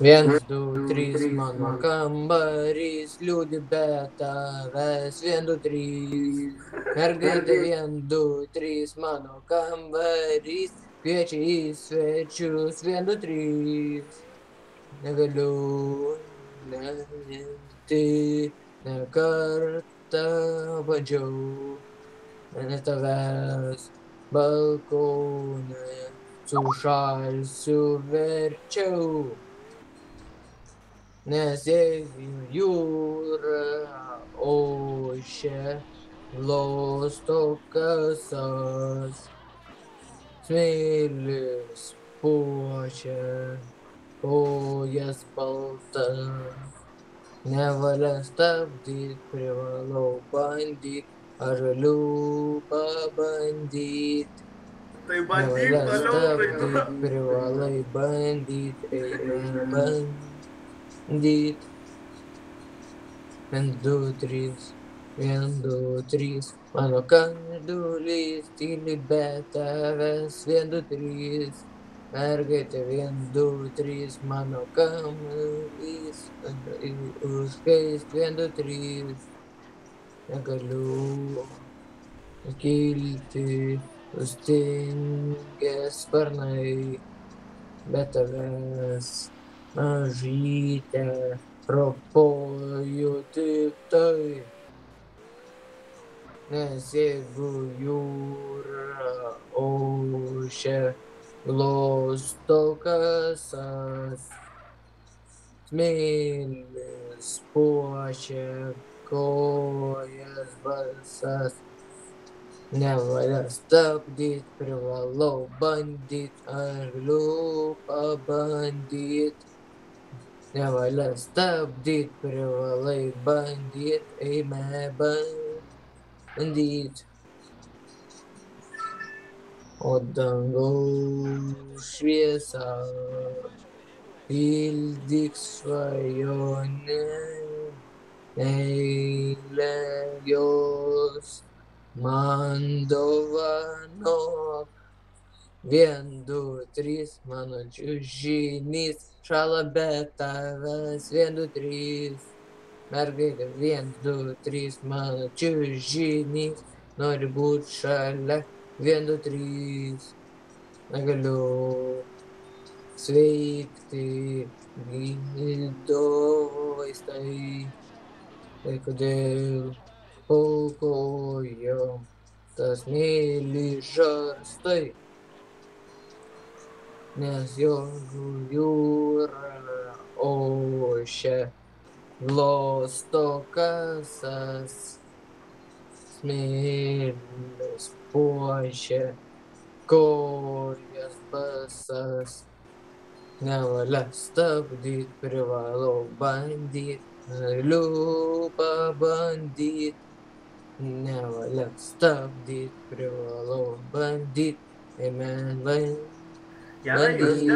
Viens, du, trys, mano kambarys, liūdi be tavęs, vien, du, trys. Mergaitė, vien, du, trys, mano kambarys, kviečia į svečius, vien, du, trys. Negaliu neminti, ne kartą bandžiau, ne tavęs balkone sušalsiu verčiau. Nes jeigu jūra ošia, glosto kasas, smėlis puošia, kojas baltas. Nevalia stabdyt, privalau bandyt, aš galiu pabandyt. Tai bandyk Nevalia tai stabdyt, privalai bandyt, eina bandyt. Vien, du, trys, vien, du, trys, mano kandulys, tyli be tavęs, vien, du, trys. Mergaitė, vien, du, trys, mano kamuolys, užkaist, vien, du, trys. Negaliu kilti, sustingę sparnai, be tavęs mažytę ropoju tik tai. Nes jeigu jūra ošia, glosto kasas, smėlis puošia kojas balsas. Nevalia stabdyt, privalau bandyt, ar galiu pabandyt. Nevalia stabdyti, privalai bandyti, eime bandyti. O dangaus šviesa, pildyk svajonė, eilė jos man no. Vien, du, trys, mano čiužinys, šala be tavęs, vien, du, trys. Mergaitė, vien, du, trys, mano čiužinys, nori būt šalia, vien, du, trys. Negaliu sveikti, gydo vaistai. Tai kodėl aukojom tas mėly žarstai? Nes jeigu jūra ošia, glosto kasas, smėlis puošia, kojas basas. Nevalia stabdyt, privalau bandyt, galiu pabandyt. Nevalia stabdyt, privalau bandyt, 来，你。